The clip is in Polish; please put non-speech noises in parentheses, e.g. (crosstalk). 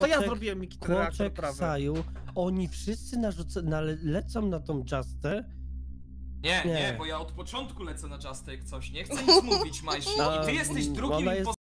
To ja zrobiłem Miki ten reaktor Kłoczek, prawy. Saju, oni wszyscy narzuca, nale, lecą na tą Justę. Nie, Nie. nie, bo ja od początku lecę na Justę jak coś. Nie chcę nic mówić, Majsi. (laughs) I ty jesteś drugim